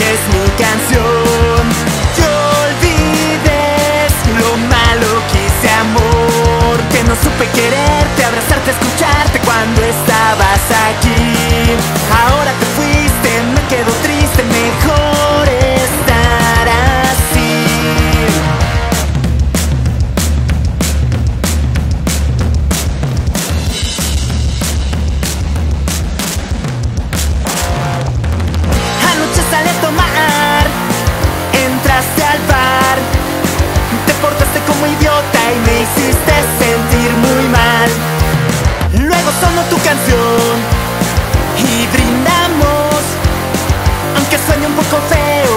es mi canción. Eu um pouco feio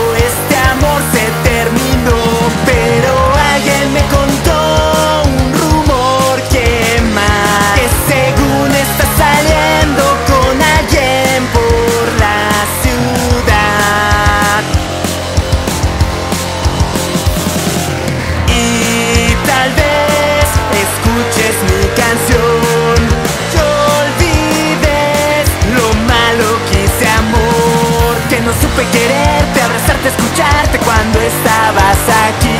escucharte cuando estabas aquí.